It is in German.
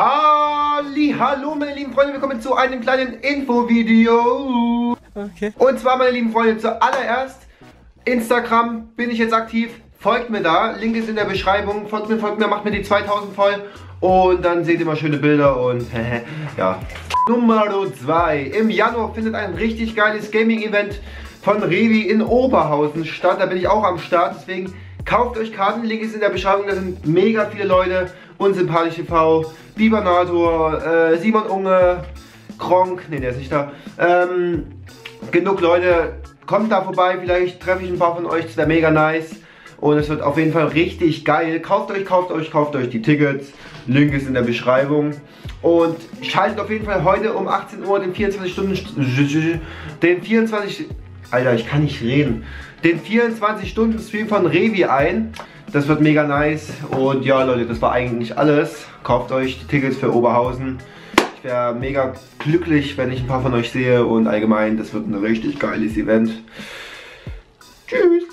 Halli, hallo meine lieben Freunde, willkommen zu einem kleinen Infovideo. Okay. Und zwar meine lieben Freunde, zuallererst Instagram bin ich jetzt aktiv. Folgt mir da, Link ist in der Beschreibung. Folgt mir, folgt mir, macht mir die 2000 voll. Und dann seht ihr mal schöne Bilder und ja. Nummer 2. Im Januar findet ein richtig geiles Gaming-Event von Revi in Oberhausen statt. Da bin ich auch am Start, deswegen Kauft euch Karten, Link ist in der Beschreibung, da sind mega viele Leute. Unsympathische V, Bibernator, äh, Simon Unge, Kronk, ne, der ist nicht da. Ähm, genug Leute, kommt da vorbei, vielleicht treffe ich ein paar von euch, das wäre mega nice. Und es wird auf jeden Fall richtig geil. Kauft euch, kauft euch, kauft euch die Tickets. Link ist in der Beschreibung. Und schaltet auf jeden Fall heute um 18 Uhr den 24 Stunden, den 24, Alter, ich kann nicht reden, den 24-Stunden-Stream von Revi ein. Das wird mega nice. Und ja, Leute, das war eigentlich alles. Kauft euch die Tickets für Oberhausen. Ich wäre mega glücklich, wenn ich ein paar von euch sehe. Und allgemein, das wird ein richtig geiles Event. Tschüss.